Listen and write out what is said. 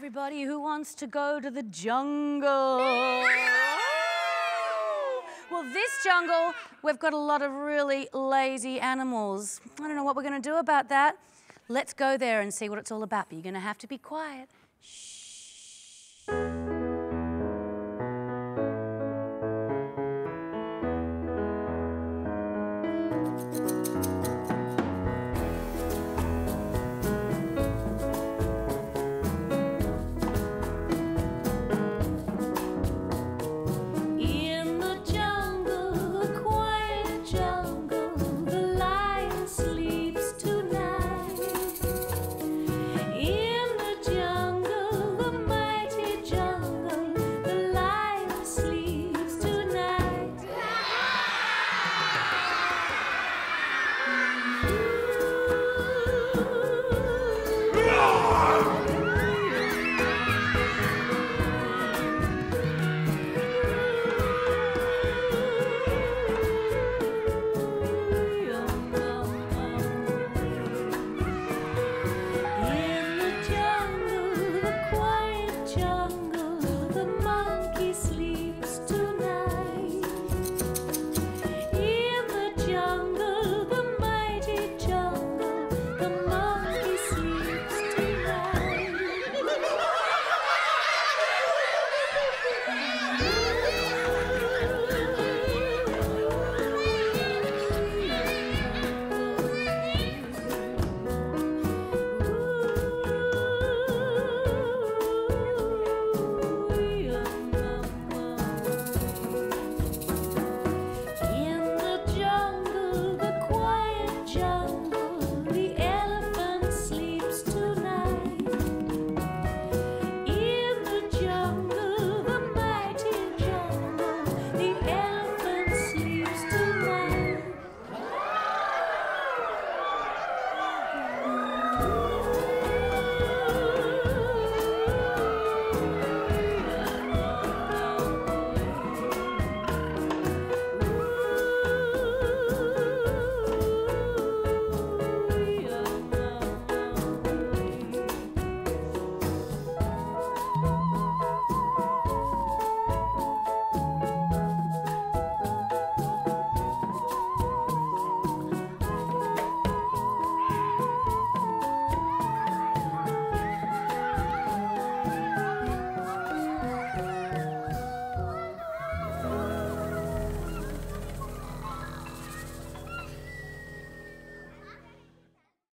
everybody who wants to go to the jungle. well, this jungle, we've got a lot of really lazy animals. I don't know what we're going to do about that. Let's go there and see what it's all about, but you're going to have to be quiet. Shh.